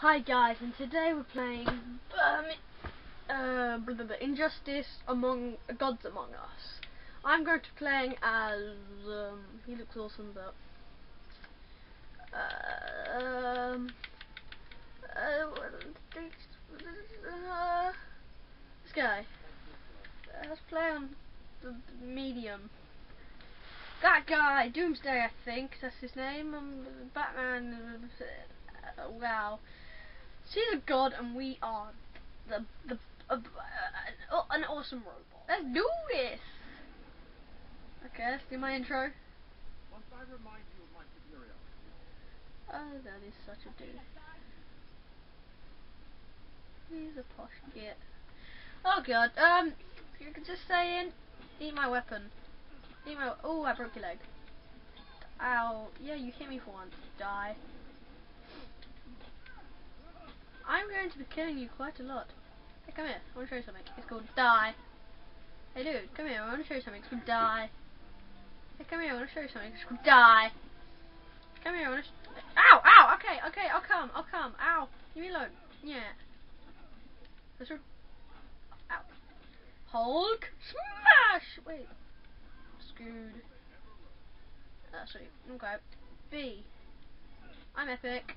Hi guys, and today we're playing um, uh, blah, blah, blah, Injustice Among Gods Among Us. I'm going to be playing as um, he looks awesome, but uh, um, uh, this guy. Let's play on the medium. That guy, Doomsday, I think that's his name. Um, Batman. Uh, wow. She's a god, and we are the the uh, uh, an awesome robot. Let's do this. Okay, let's do my intro. Once I remind you of my superiority. Oh, that is such a dude. He's a posh git. Oh god. Um, you could just say in, eat my weapon. Eat my. Oh, I broke your leg. Ow. Yeah, you hit me for once. Die. I'm going to be killing you quite a lot. Hey, come here. I want to show you something. It's called die. Hey, dude, come here. I want to show you something. It's called die. Hey, come here. I want to show you something. It's called die. Come here. I want to. Ow! Ow! Okay, okay. I'll come. I'll come. Ow! Leave me alone. Yeah. This one. Ow. Hulk smash! Wait. Screwed. That's sweet. Okay. B. I'm epic.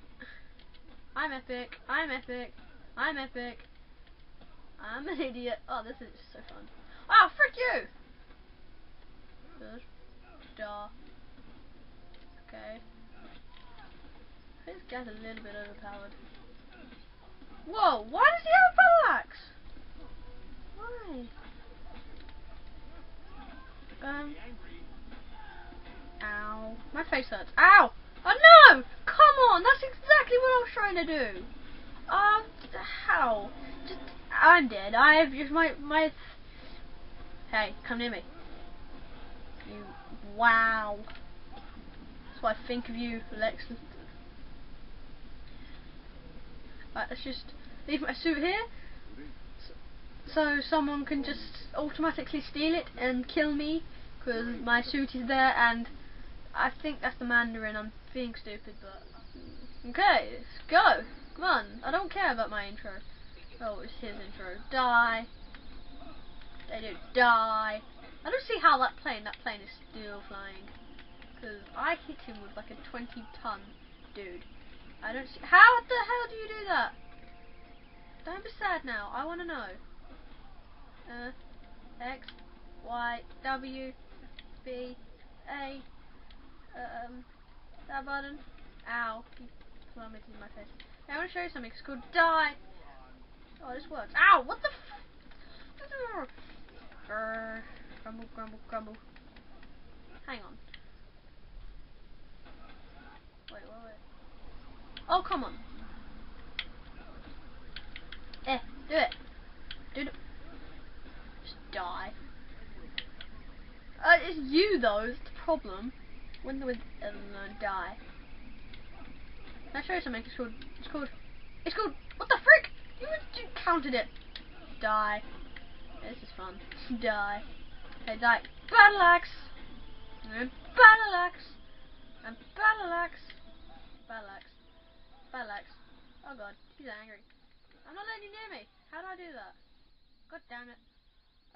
I'm epic. I'm epic. I'm epic. I'm an idiot. Oh, this is so fun. Oh, frick you! Good. Star. Okay. This guy's a little bit overpowered. Whoa, why does he have a battle axe? Why? Um. Ow. My face hurts. Ow! Oh no! Come on, that's exactly what I was trying to do. Um, how? Just, I'm dead. I've just my my. Hey, come near me. You. Wow. That's what I think of you, Lex. Right, let's just leave my suit here, so someone can just automatically steal it and kill me, because my suit is there, and I think that's the Mandarin. I'm being stupid, but okay, let's go. Come on, I don't care about my intro. Oh, it's his intro. Die. They do die. I don't see how that plane, that plane is still flying. Because I hit him with like a 20 ton dude. I don't see, how the hell do you do that? Don't be sad now, I want to know. Uh, X, Y, W, B, A, um, that button. Ow. My face. Now I want to show you something. It's called die. Oh, this works. Ow! What the f... Grumble, grumble, grumble. Hang on. Wait, wait, wait. Oh, come on. Eh, do it. Do it. Just die. Uh, it's you though, it's the problem. When the um, uh, die. Can I show you something? It's called. It's called. It's called. What the frick? You, you counted it. Die. this is fun. die. Hey, die. Battle axe. And battle axe. And battle axe. Battle axe. Battle axe. Oh god, he's angry. I'm not letting you near me. How do I do that? God damn it.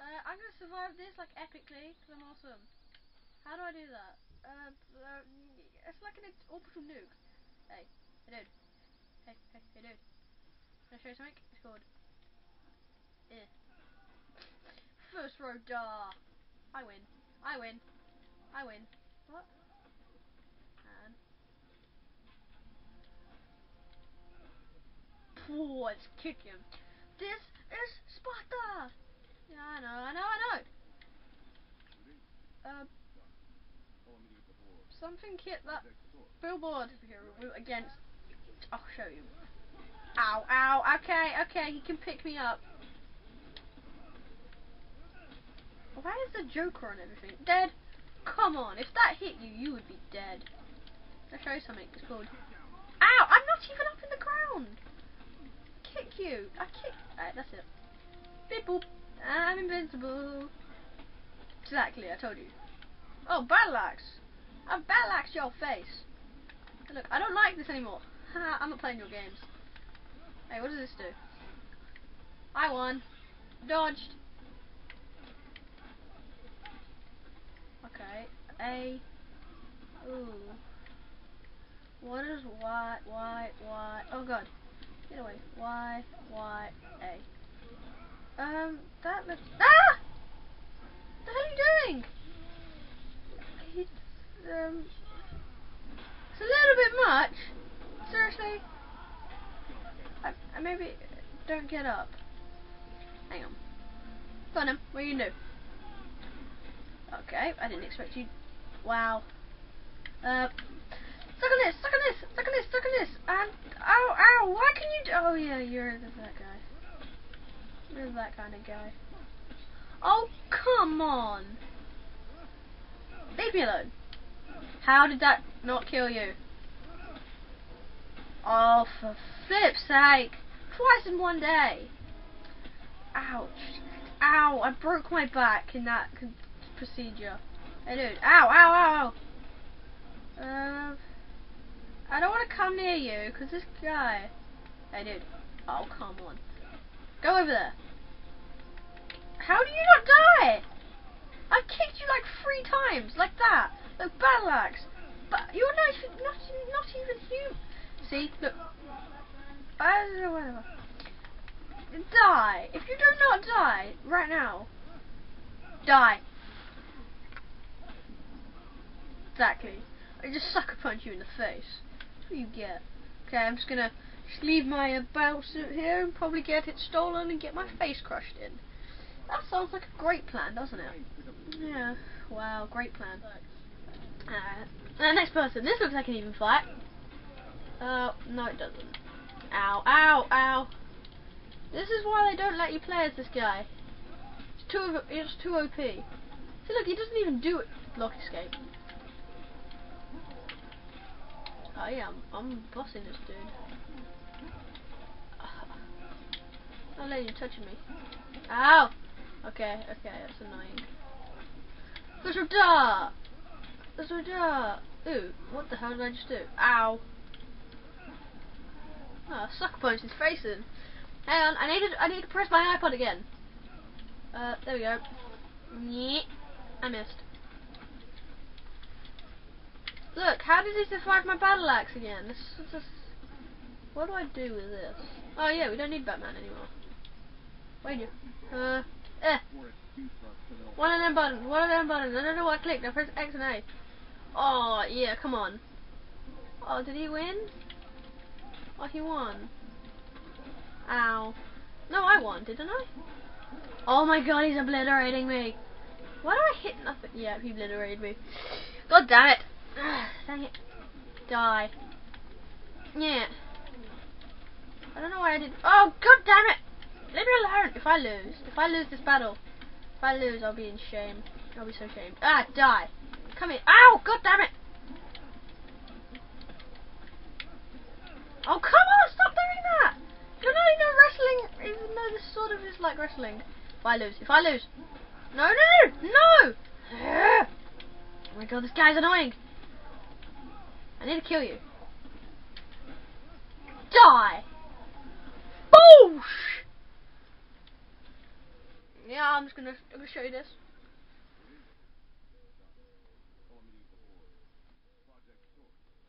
Uh, I'm gonna survive this like epically because I'm awesome. How do I do that? Uh, uh, it's like an orbital nuke. Hey, hey dude. Hey, hey, hey dude. I show you something? It's called... Eh. First row dar. I win. I win. I win. What? And... Oh, let's kick him. This is Sparta! Yeah, I know, I know, I know. Uh, something hit that billboard against. I'll show you. Ow, ow, okay, okay, he can pick me up. Why is the Joker on everything? Dead? Come on, if that hit you, you would be dead. I'll show you something, it's called... Ow, I'm not even up in the ground! Kick you, I kick... Alright, that's it. Beep boop, I'm invincible. Exactly, I told you. Oh, battle axe! I battle axe your face. Look, I don't like this anymore. I'm not playing your games. Hey, what does this do? I won. Dodged. Okay. A. Ooh. What is Y, Y, Y? Oh god. Get away. Y, Y, A. Um, that looks. Ah! What the hell are you doing? It's, um. It's a little bit much. Seriously. I, I maybe don't get up. Hang on. Go. What are you do? Okay, I didn't expect you. Wow. Uh, suck on this, suck on this, suck on this, suck on this, and ow, ow. Why can you? Do oh yeah, you're that guy. You're that kind of guy. Oh come on. Leave me alone. How did that not kill you? Oh, for flip's sake. Twice in one day. Ouch. Ow, I broke my back in that procedure. Hey dude, ow, ow, ow, ow. Uh, I don't want to come near you, because this guy... Hey dude, oh come on. Go over there. How do you not die? I kicked you like three times, like that. Like battle axe. But you're not, not, not even human. See, look. Don't whatever. Die. If you do not die, right now, die. Exactly. I just sucker punch you in the face. That's what you get. Okay, I'm just gonna just leave my uh, suit here and probably get it stolen and get my face crushed in. That sounds like a great plan, doesn't it? Yeah. Wow, great plan. Uh, next person. This looks like an even fight. Uh, no it doesn't. Ow, ow, ow. This is why they don't let you play as this guy. It's too, it's too OP. See look, he doesn't even do it. Block escape. Oh I'm, I'm bossing this dude. Let you touching me. Ow! Okay, okay, that's annoying. Kushota! Kushota! Ooh, what the hell did I just do? Ow! Oh, sucker punch his face in. Hang on, I need to, I need to press my iPod again. Uh, there we go. Nyeh. I missed. Look, how did he survive my battle axe again? This is just... What do I do with this? Oh yeah, we don't need Batman anymore. Wait, you. Uh, eh. One of them buttons, one of them buttons. I don't know what I clicked. I pressed X and A. Oh, yeah, come on. Oh, did he win? Oh, he won. Ow. No, I won, didn't I? Oh my god, he's obliterating me. Why do I hit nothing? Yeah, he obliterated me. God damn it. Dang it. Die. Yeah. I don't know why I did. Oh, god damn it! Leave me alone. If I lose, if I lose this battle, if I lose, I'll be in shame. I'll be so shamed. Ah, die. Come here. Ow! God damn it! Oh, come is like wrestling. If I lose, if I lose. No, no, no! Oh my god, this guy's annoying. I need to kill you. Die! Boosh! Yeah, I'm just gonna, I'm gonna show you this.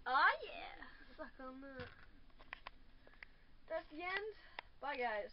Ah yeah! Suck on that. That's the end. Bye guys.